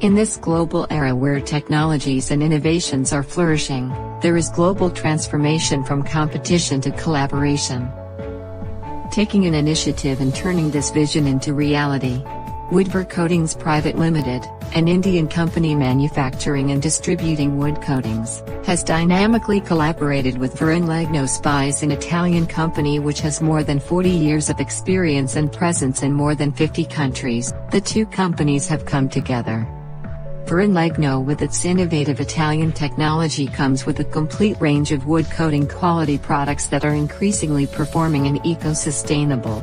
In this global era where technologies and innovations are flourishing, there is global transformation from competition to collaboration. Taking an initiative and turning this vision into reality. Woodver Coatings Private Limited, an Indian company manufacturing and distributing wood coatings, has dynamically collaborated with Verinlegno Spies an Italian company which has more than 40 years of experience and presence in more than 50 countries. The two companies have come together. Verinlegno with its innovative Italian technology comes with a complete range of wood coating quality products that are increasingly performing and eco-sustainable.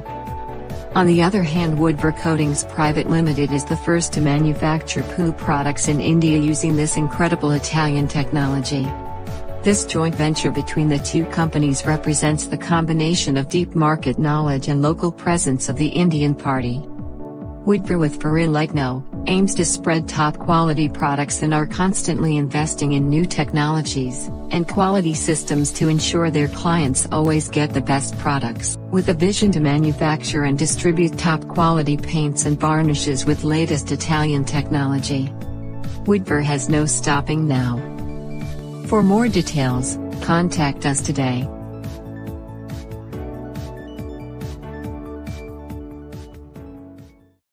On the other hand Woodver Coatings Private Limited is the first to manufacture PU products in India using this incredible Italian technology. This joint venture between the two companies represents the combination of deep market knowledge and local presence of the Indian party. Woodver with Verinlegno, aims to spread top quality products and are constantly investing in new technologies and quality systems to ensure their clients always get the best products. With a vision to manufacture and distribute top quality paints and varnishes with latest Italian technology. Woodver has no stopping now. For more details, contact us today.